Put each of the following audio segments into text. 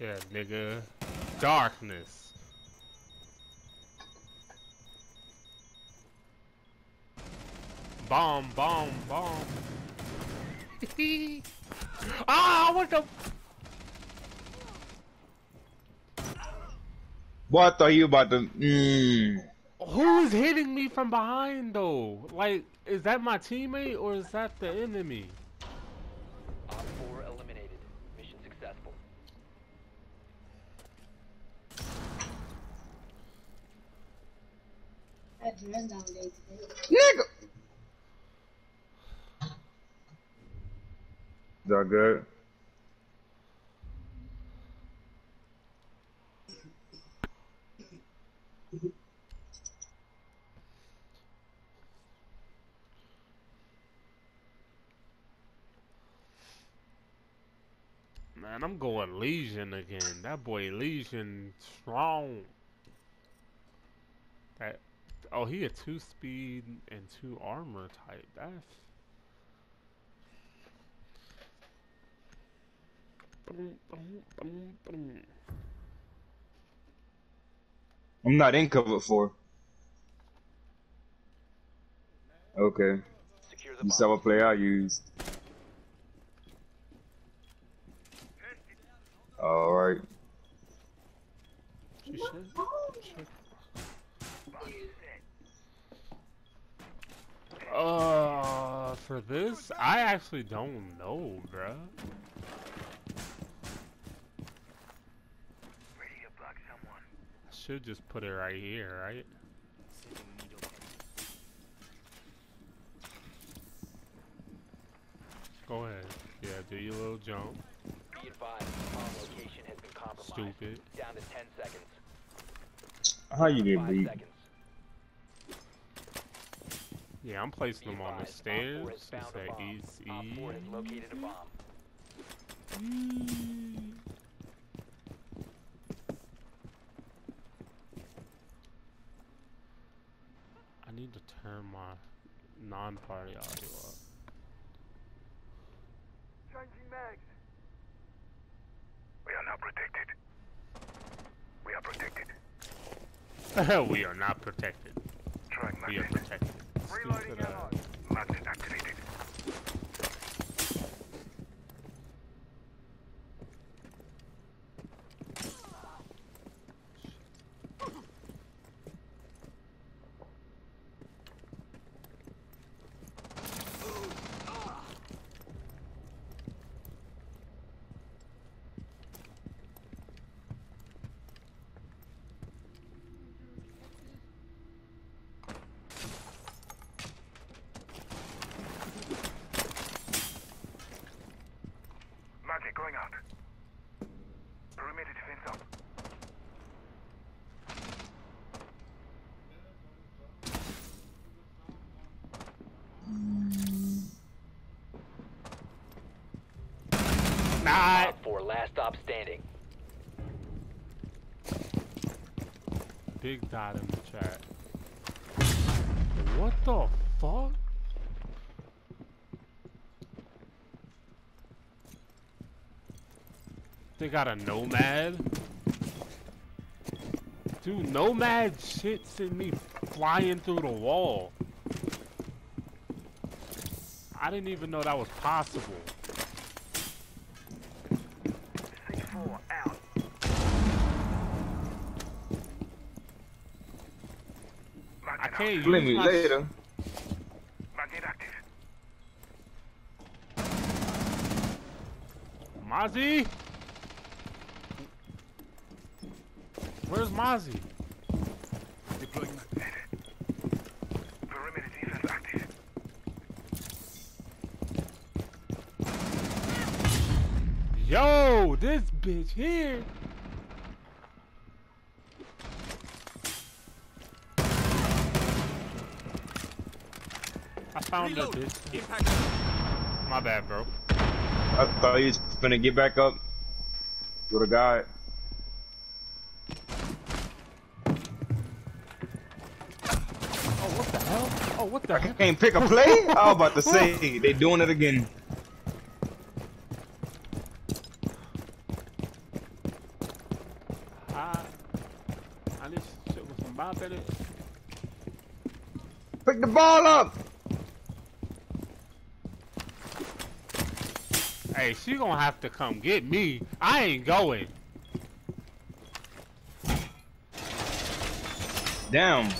Yeah, nigga. Darkness. Bomb, bomb, bomb. ah, what the? I thought you about to. Mm. Who is hitting me from behind though? Like, is that my teammate or is that the enemy? Nigga! Is that good? Man, I'm going Lesion again. That boy Lesion strong. That oh he a two speed and two armor type. That's. I'm not in cover four. Okay. Secure the You saw what play I used. Alright. She should. should. Uh, for this, I actually don't know, bruh. I should just put it right here, right? Go ahead. Yeah, do your little jump. Be advised, bomb location has been compromised. Stupid. Down to 10 seconds. How you get 5 beat? seconds. Yeah, I'm placing them on the advised, Op 4 has stairs. Is that easy? Op 4 has located a bomb. I need to turn my non-party audio up. We are now protected. We are protected. we are not protected. Trying We are protected. Stupid ass. Magnet activated. Magnet going out. Perimeter defense up. Nah, Op 4, last stop standing. big dot in the chat. What the fuck? They got a nomad? Dude, nomad shit sent me flying through the wall. I didn't even know that was possible. I Magnet Blame me my later. out. Magnet active. Mozzie? Where's Mozzie? Deploying magnet. Perimeter defense active. Yo, this bitch here. found Reload. it. Dude. My bad, bro. I thought he was gonna get back up. What a guy! Oh, what the hell? Oh, what the I heck? can't pick a play? I was about to say, they doing it again. Pick the ball up! Hey, she gonna have to come get me. I ain't going. Down.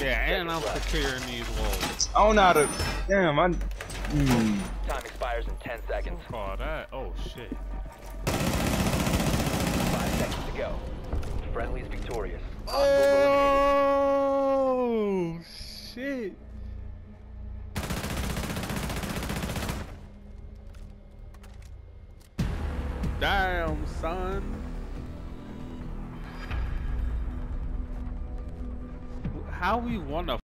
Yeah, and I'm securing these walls. I don't a. Damn, I. Mm. Time expires in 10 seconds. Call that. Oh shit. Five seconds to go. Friendly is victorious. Hostiles Damn, son. How we wanna